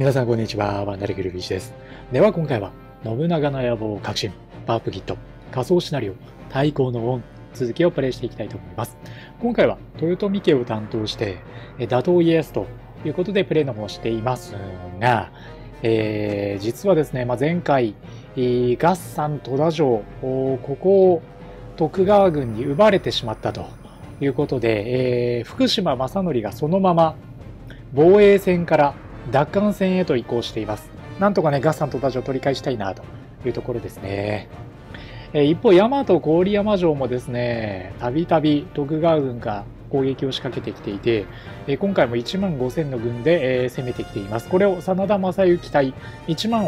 皆さんこんにちは、ワンダルキルビーチです。では今回は、信長の野望革新、パープキット、仮想シナリオ、対抗のオン、続きをプレイしていきたいと思います。今回は、豊臣家を担当して、打倒家康と。いうことでプレイの方をしていますが、えー、実はですね、まあ、前回、合算戸田城、ここを徳川軍に奪われてしまったと。いうことで、えー、福島正則がそのまま防衛戦から奪還戦へと移行しています。なんとかね、合算と田城を取り返したいなというところですね。え一方、大和郡山城もですね、たびたび徳川軍が攻撃を仕掛けてきていて、え今回も1万5000の軍で、え攻めてきています。これを真田正幸隊1万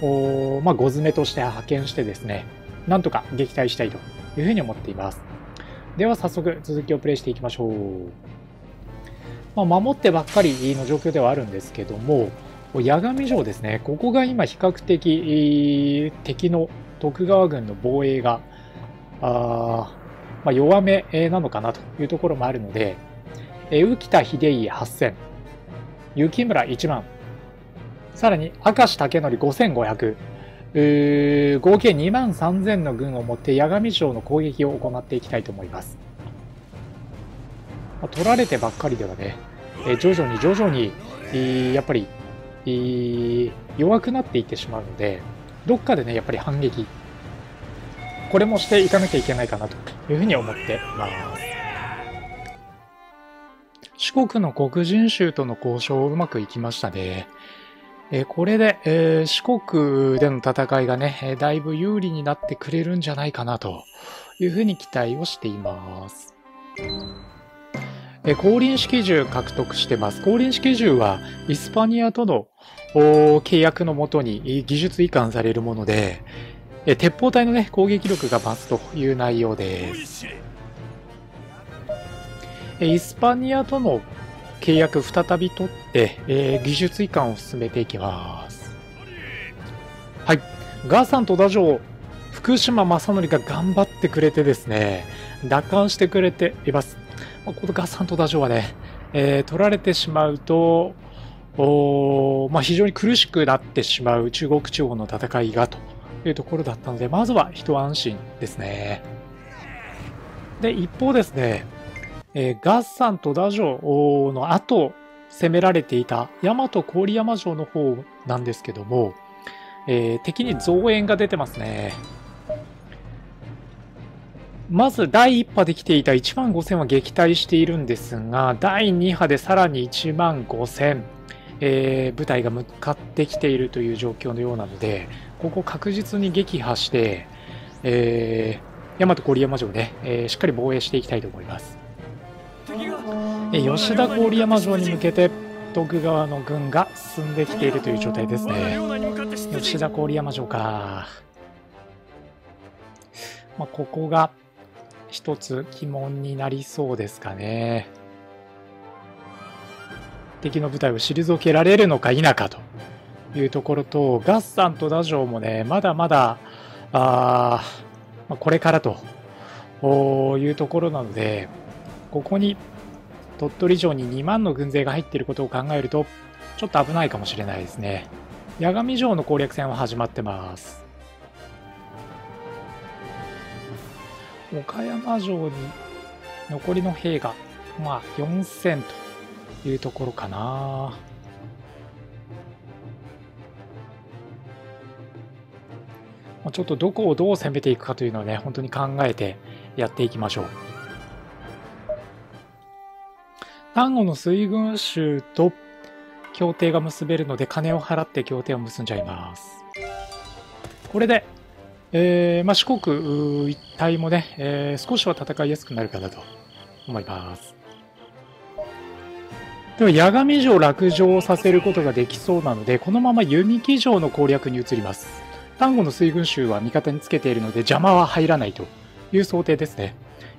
を、まあ、5詰めとして派遣してですね、なんとか撃退したいというふうに思っています。では早速続きをプレイしていきましょう。まあ、守ってばっかりの状況ではあるんですけども、八神城ですね、ここが今比較的敵の徳川軍の防衛があ、まあ、弱めなのかなというところもあるので、浮田秀家8000、雪村1万、さらに明石武則5500、合計2万3000の軍を持って八神城の攻撃を行っていきたいと思います。取られてばっかりではね、徐々に徐々に、やっぱり、弱くなっていってしまうので、どっかでね、やっぱり反撃、これもしていかなきゃいけないかなというふうに思っています。四国の黒人衆との交渉うまくいきましたね。えこれで、えー、四国での戦いがね、だいぶ有利になってくれるんじゃないかなというふうに期待をしています。降臨式銃獲得してます。降臨式銃はイスパニアとの契約のもとに技術移管されるもので、鉄砲隊のね、攻撃力が増すという内容です。イスパニアとの契約再び取って、えー、技術移管を進めていきます。はい。ガーサン戸田城、福島正則が頑張ってくれてですね、奪還してくれています。このガサン戸田城はね、えー、取られてしまうと、おまあ、非常に苦しくなってしまう中国地方の戦いがというところだったので、まずは一安心ですね。で、一方ですね、えー、ガッサン戸田城の後、攻められていた大和郡山城の方なんですけども、えー、敵に増援が出てますね。まず第1波で来ていた1万5000は撃退しているんですが、第2波でさらに1万5000、えー、部隊が向かってきているという状況のようなので、ここ確実に撃破して、えー、大和郡山城で、えー、しっかり防衛していきたいと思います。吉田郡山城に向けて徳川の軍が進んできているという状態ですね吉田郡山城か、まあ、ここが一つ鬼門になりそうですかね敵の部隊を退けられるのか否かというところと合算と打城もねまだまだ、あ、これからというところなのでここに鳥取城に2万の軍勢が入っていることを考えると、ちょっと危ないかもしれないですね。八神城の攻略戦は始まってます。岡山城に残りの兵が、まあ、4000というところかな。ちょっとどこをどう攻めていくかというのをね、本当に考えてやっていきましょう。丹後の水軍衆と協定が結べるので金を払って協定を結んじゃいます。これで、えー、まあ、四国一帯もね、えー、少しは戦いやすくなるかなと思います。では、八神城落城させることができそうなので、このまま弓木城の攻略に移ります。丹後の水軍衆は味方につけているので邪魔は入らないという想定ですね。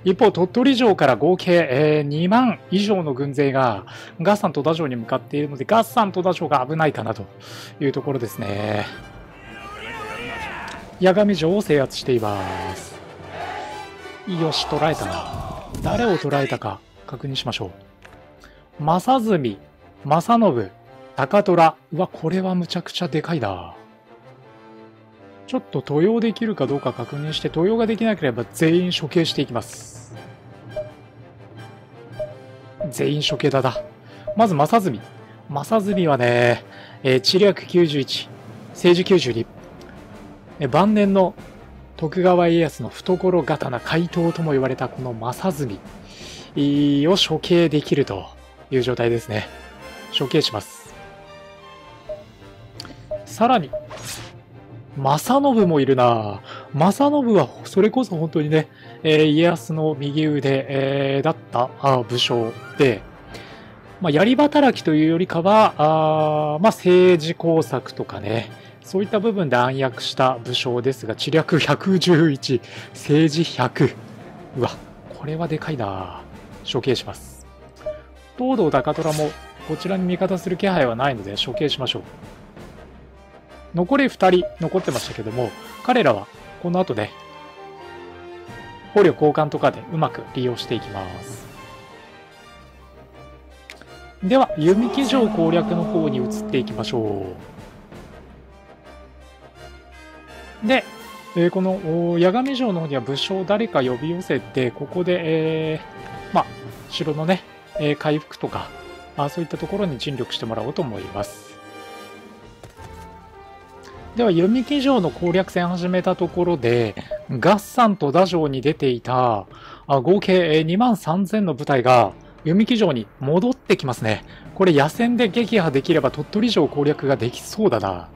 一方、鳥取城から合計、えー、2万以上の軍勢がガッサン戸田城に向かっているので、ガッサン戸田城が危ないかなというところですね。八神城を制圧しています。よし、捉えたな。誰を捉えたか確認しましょう。正純、正信、高虎。うわ、これはむちゃくちゃでかいな。ちょっと登用できるかどうか確認して、登用ができなければ全員処刑していきます。全員処刑だだ。まず、正純。正純はね、えー、知略91、政治92。晩年の徳川家康の懐刀怪盗とも言われたこの正純を処刑できるという状態ですね。処刑します。さらに、正信もいるな正信はそれこそ本当にね、えー、家康の右腕、えー、だった武将で、まあ、槍働きというよりかは、あまあ、政治工作とかね、そういった部分で暗躍した武将ですが、知略111、政治100。うわ、これはでかいな処刑します。東堂高虎もこちらに味方する気配はないので処刑しましょう。残り2人残ってましたけども、彼らはこの後ね、捕虜交換とかでうまく利用していきます。では、弓木城攻略の方に移っていきましょう。で、えー、この八神城の方には武将を誰か呼び寄せて、ここで、えー、まあ、城のね、えー、回復とかあ、そういったところに尽力してもらおうと思います。では、弓木城の攻略戦始めたところで、ガッサンとダ城に出ていたあ合計2万3000の部隊が弓木城に戻ってきますね。これ野戦で撃破できれば鳥取城攻略ができそうだな。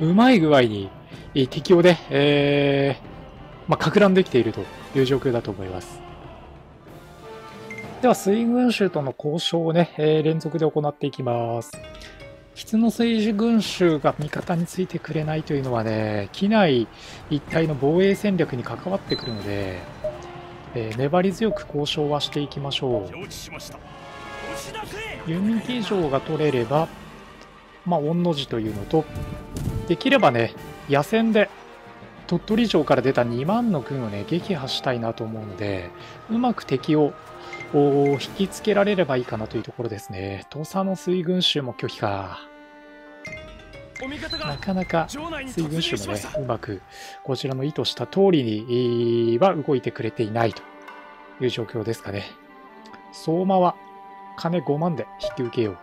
うまい具合に敵をね、えー、まあ、か乱できているという状況だと思います。では、水軍衆との交渉をね、えー、連続で行っていきます。質の政治群衆が味方についてくれないというのはね、機内一体の防衛戦略に関わってくるので、えー、粘り強く交渉はしていきましょう。弓木城が取れれば、まあ、御の字というのと、できればね、野戦で鳥取城から出た2万の軍をね、撃破したいなと思うので、うまく敵を引きつけられればいいかなというところですね。土佐の水軍衆も拒否か。なかなか水軍衆もね、うまくこちらの意図した通りには動いてくれていないという状況ですかね。相馬は金5万で引き受けよう。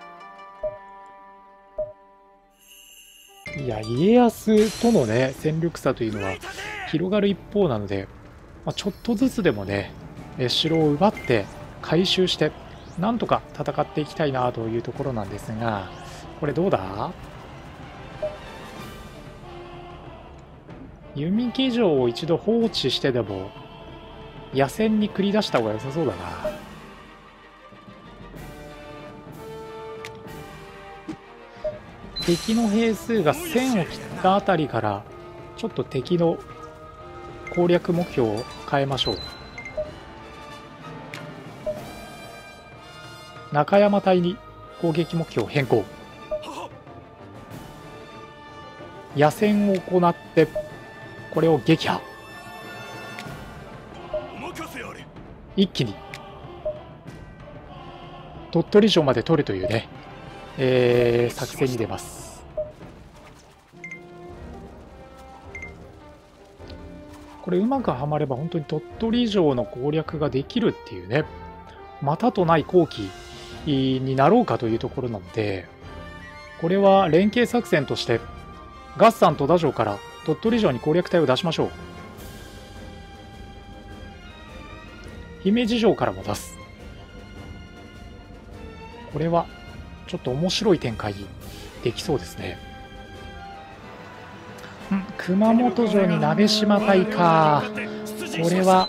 いや、家康とのね、戦力差というのは広がる一方なので、まあ、ちょっとずつでもね、城を奪って回収して、なんとか戦っていきたいなというところなんですが、これどうだ？弓木城を一度放置してでも、野戦に繰り出した方が良さそうだな。敵の兵数が1000を切ったあたりから、ちょっと敵の攻略目標を変えましょう。中山隊に攻撃目標変更。野戦を行ってこれを撃破。一気に。鳥取城まで取るというね、えー、作戦に出ますこれうまくはまれば本当に鳥取城の攻略ができるっていうねまたとない後期になろうかというところなのでこれは連携作戦としてガッサン戸田城から鳥取城に攻略隊を出しましょう。姫路城からも出す。これはちょっと面白い展開できそうですね。熊本城に鍋島隊か。これは。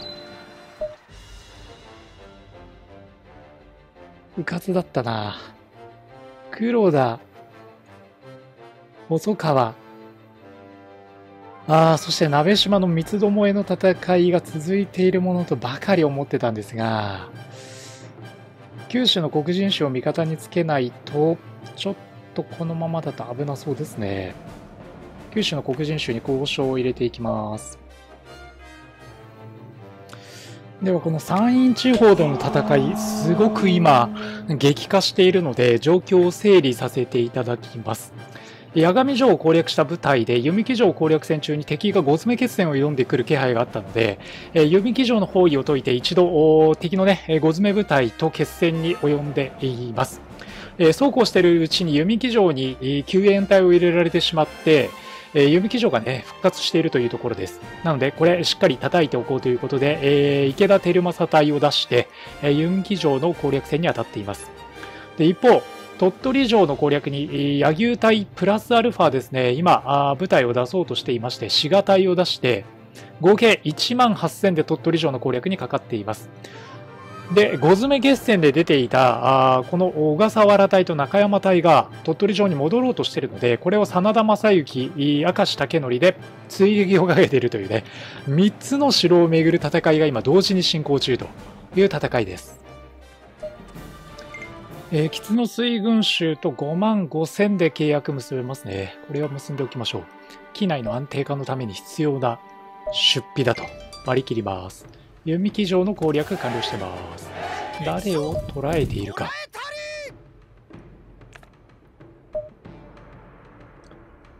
うかつだったな。黒田。細川。ああ、そして鍋島の三つどもえの戦いが続いているものとばかり思ってたんですが、九州の黒人種を味方につけないと、ちょっとこのままだと危なそうですね。九州の黒人種に交渉を入れていきます。ではこの山陰地方での戦い、すごく今、激化しているので、状況を整理させていただきます。八神城を攻略した部隊で弓木城攻略戦中に敵が五詰め決戦を挑んでくる気配があったので、え弓木城の包囲を解いて一度敵のね五詰め部隊と決戦に及んでいます。えそうこうしているうちに弓木城に救援隊を入れられてしまって、えー、弓木城がね、復活しているというところです。なので、これしっかり叩いておこうということで、えー、池田照正隊を出して、えー、弓木城の攻略戦に当たっています。で、一方、鳥取城の攻略に、柳生隊プラスアルファですね、今、あ部隊を出そうとしていまして、滋賀隊を出して、合計1万8000で鳥取城の攻略にかかっています。で、五詰決戦で出ていた、あこの小笠原隊と中山隊が鳥取城に戻ろうとしているので、これを真田正幸、明石武則で追撃をかけているというね、3つの城を巡る戦いが今同時に進行中という戦いです。えー、吉野水軍衆と5万5千で契約結べますね。これは結んでおきましょう。機内の安定化のために必要な出費だと割り切ります。弓木城の攻略完了してます。誰を捉えているか。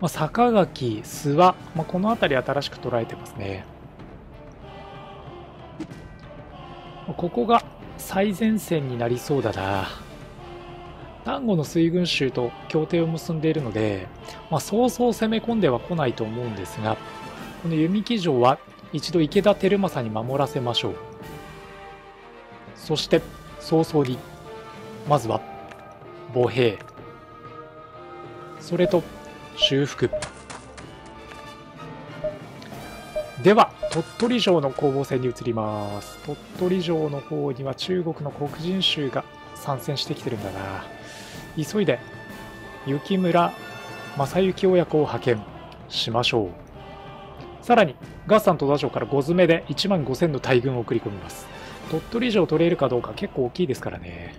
まあ、坂垣、諏訪、まあ、この辺り新しく捉えてますね。ここが最前線になりそうだな。丹後の水軍衆と協定を結んでいるので、まあ、そうそう攻め込んでは来ないと思うんですが、この弓木城は一度池田輝政に守らせましょう。そして早々にまずは歩兵それと修復。では鳥取城の攻防戦に移ります。鳥取城の方には中国の黒人衆が参戦してきてるんだな。急いで雪村正幸親子を派遣しましょう。さらにガッサン戸田城から5詰めで1万5000の大軍を送り込みます。鳥取城取れるかどうか結構大きいですからね。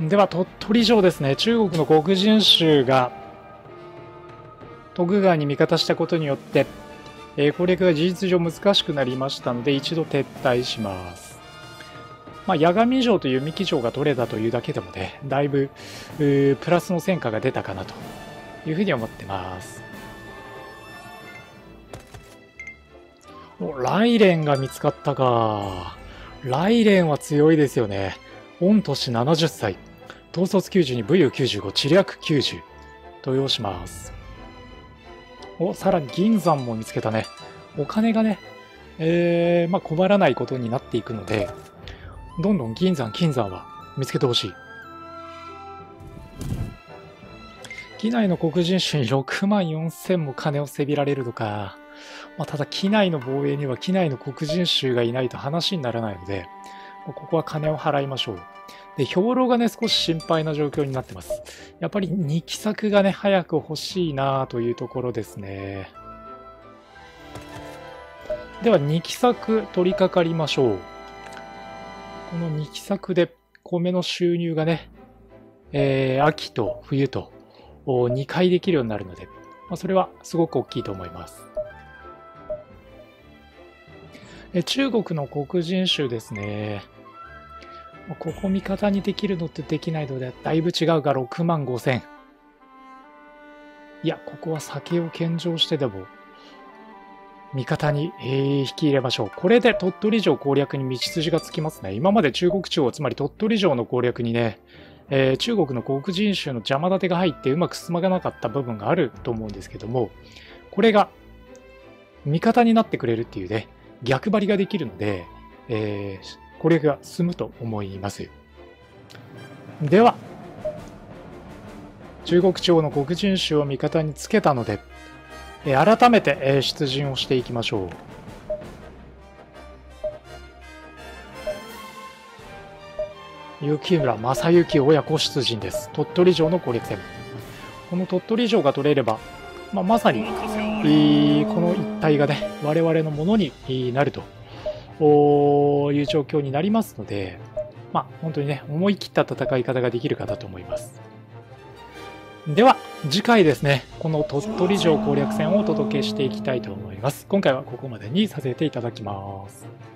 では鳥取城ですね。中国の黒人衆が徳川に味方したことによって、えー、攻略が事実上難しくなりましたので一度撤退します。まあ、八神城と弓木城が取れたというだけでもね、だいぶプラスの戦果が出たかなというふうに思ってます。お、ライレンが見つかったか。ライレンは強いですよね。御年70歳。統率92、武勇95、知略90。と要します。お、さらに銀山も見つけたね。お金がね、えー、まあ困らないことになっていくので、どんどん銀山、金山は見つけてほしい。機内の黒人種に6万4千も金をせびられるとか。まあ、ただ、機内の防衛には機内の黒人衆がいないと話にならないので、ここは金を払いましょう。で、兵糧がね、少し心配な状況になってます。やっぱり2期作がね、早く欲しいなというところですね。では、2期作取り掛かりましょう。この2期作で米の収入がね、えー、秋と冬と2回できるようになるので、まあ、それはすごく大きいと思います。え中国の黒人種ですね。ここ味方にできるのってできないので、だいぶ違うが6万5千。いや、ここは酒を献上してでも、味方に、えー、引き入れましょう。これで鳥取城攻略に道筋がつきますね。今まで中国地方、つまり鳥取城の攻略にね、えー、中国の黒人種の邪魔立てが入ってうまく進まなかった部分があると思うんですけども、これが味方になってくれるっていうね、逆張りができるので、えー、これが進むと思います。では、中国地方の黒人種を味方につけたので、えー、改めて、えー、出陣をしていきましょう。雪村正幸親子出陣です。鳥取城の攻略戦。この鳥取城が取れれば、まあ、まさにこの一帯がね、我々のものになるという状況になりますので、まあ、本当にね、思い切った戦い方ができるかだと思います。では次回ですねこの鳥取城攻略戦をお届けしていきたいと思います今回はここまでにさせていただきます